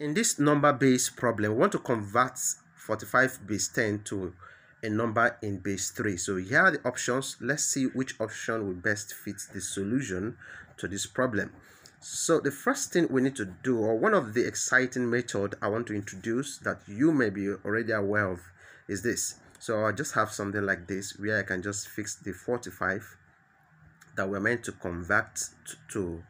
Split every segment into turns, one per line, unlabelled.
In this number base problem, we want to convert 45 base 10 to a number in base 3. So here are the options. Let's see which option will best fit the solution to this problem. So the first thing we need to do, or one of the exciting method I want to introduce that you may be already aware of, is this. So I just have something like this where I can just fix the 45 that we're meant to convert to, to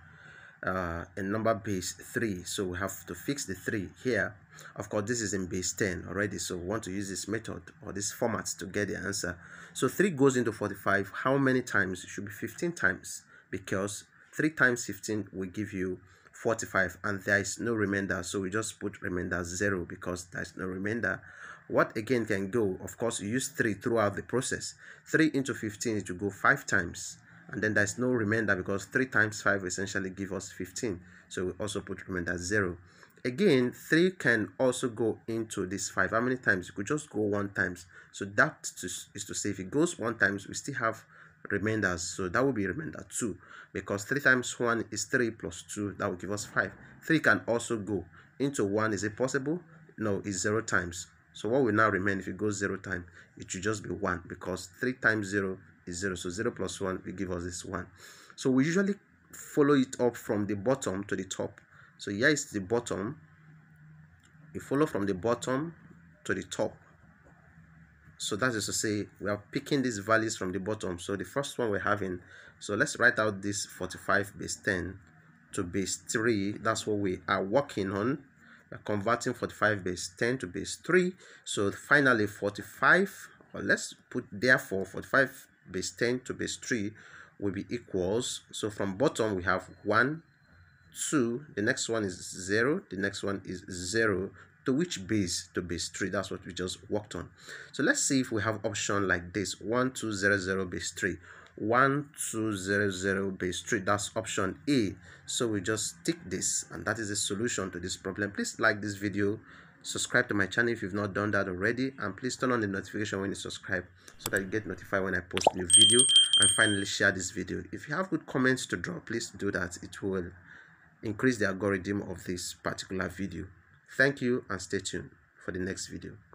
uh, a number base 3 so we have to fix the 3 here. Of course this is in base 10 already so we want to use this method or this format to get the answer. So 3 goes into 45 how many times? It should be 15 times because 3 times 15 will give you 45 and there is no remainder. So we just put remainder 0 because there's no remainder. What again can go of course you use 3 throughout the process. 3 into 15 it will go 5 times and then there's no remainder because 3 times 5 essentially give us 15 so we also put remainder 0 again 3 can also go into this 5 how many times? You could just go one times. So that is to say if it goes one times we still have remainders. So that will be remainder 2 because 3 times 1 is 3 plus 2 that will give us 5 3 can also go into 1 is it possible? No it's 0 times. So what will now remain if it goes 0 times it should just be 1 because 3 times 0 is 0 so 0 plus 1 will give us this 1 so we usually follow it up from the bottom to the top. So here is the bottom. We follow from the bottom to the top. So that is to say we are picking these values from the bottom. So the first one we're having so let's write out this 45 base 10 to base 3 that's what we are working on. We're converting 45 base 10 to base 3 so finally 45 or let's put therefore 45 base 10 to base 3 will be equals. So from bottom we have 1 2 the next one is 0 the next one is 0 to which base? To base 3 that's what we just worked on. So let's see if we have option like this. 1200 base 3 1200 base 3 that's option a. So we just tick this and that is the solution to this problem. Please like this video subscribe to my channel if you've not done that already and please turn on the notification when you subscribe so that you get notified when i post new video. And finally share this video. If you have good comments to drop please do that. It will increase the algorithm of this particular video. Thank you and stay tuned for the next video